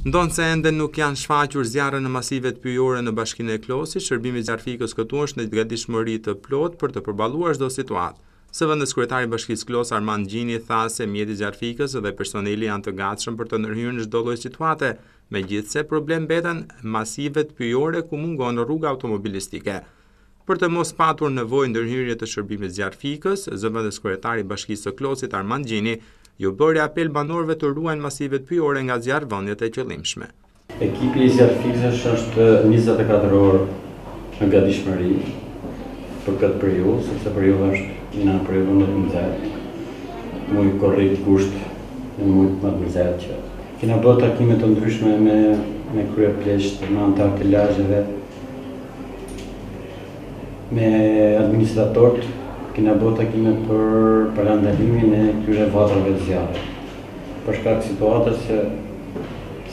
Ndonëse ende nuk janë shfaqur zjarre në masivet pyjore në bashkinë e Klosit, shërbimi zjarfikës këtu është në gatishmëri të plotë për të përballuar çdo situatë. Zëvendëskryetari i bashkisë Klos Armand Gjini tha se mjeti zjarfikës dhe personeli janë të gatshëm për të ndërhyrë në çdo lloj situate, megjithëse problem mbeten masivet pyjore ku mungon rruga automobilistike. Për të mos patur nevojë ndërhyrje të shërbimit zjarrfikës, zëvendëskryetari i Bashkisë së Klosit, Armand Gjini, iu bëri apel banorëve të ruajnë masivet pyjore nga zjarrvëniet e qëllimshme. Ekipi i zjarrfikëses është njëzet e katër orë në gatishmëri për këtë periudhë, sepse periudha është në periudhën më të nxehtë, muaj korrik, gusht, në muajt më të nxehtë që kena bërë takime të ndryshme me me kryepleqtë, me anëtarë të lagjeve, Me administratorët kena bërë takime për parandalimin e këtyre vatrave të zjarrit. Për shkak të situatës që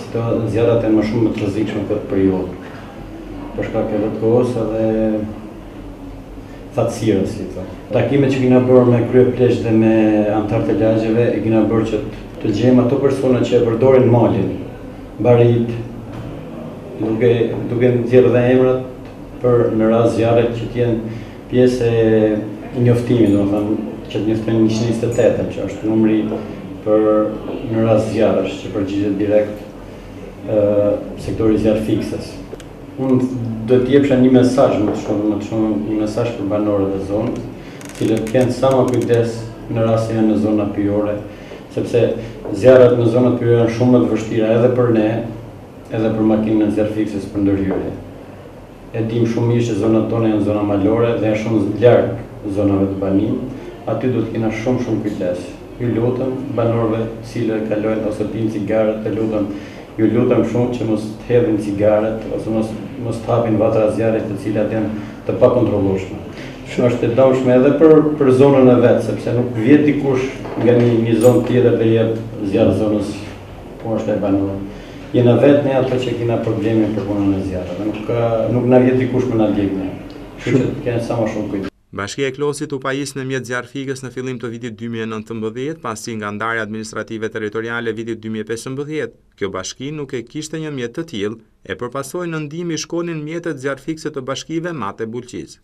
situata zjarrat janë më shumë më të rrezikshme këtë periudhë. Për shkak edhe të kohës edhe thatësirës, si të. Takimet që kena bërë me kryepleqtë dhe me anëtarë të lagjeve, i kena bërë që të gjejmë ato persona që e përdorin malin, barinjtë, duke duke nxjerrë dhe emrat për në rast zjarri që të jenë pjesë e njoftimit, domethënë që të njoftojnë 128-ën, që është numri për në rast zjarrësh që përgjigjet direkt ë sektori zjarrfikëses. Unë do të jepsha një mesazh më të shumë, më të shumë një mesazh për banorët e zonës, të cilët të kenë sa më kujdes në rast se janë në zona pyjore, sepse zjarrat në zonat pyjore janë shumë më të vështira edhe për ne, edhe për makinën e zjarrfikëses për ndërhyrje. E dimë shumë mirë që zonat tona janë zona malore dhe janë shumë larg zonave të banimit, aty duhet të kena shumë shumë kujdes. Ju lutem, banorëve të cilët kalojnë ose pinë cigaret, të lutem, ju lutem shumë që mos të hedhin cigaret ose mos mos të hapin vatra zjarri të cilat janë të pakontrollueshme. Shumë është e dëmshme edhe për për zonën e vet, sepse nuk vjen dikush nga një, një zonë tjetër dhe i jep zjarr zonës Ku është ai banor? Jena vetë ne ato që kina probleme për punën e zjarreve. Nuk, nuk na vjen dikush me na djekë ne. Kështu që të kenë sa ma shumë kujdes. Bashkia e Klosit u pajis me mjet zjarrfikës në fillim të vitit dy mijë e nëntëmbëdhjetë, pasi nga Ndarja Administrative Territoriale e vitit dy mijë e pesëmbëdhjetë, kjo bashki nuk e kishte një mjet të tillë, e për pasojë në ndihmë i shkonin mjetet zjarrfikëse të bashkive Mat e Bulqizë.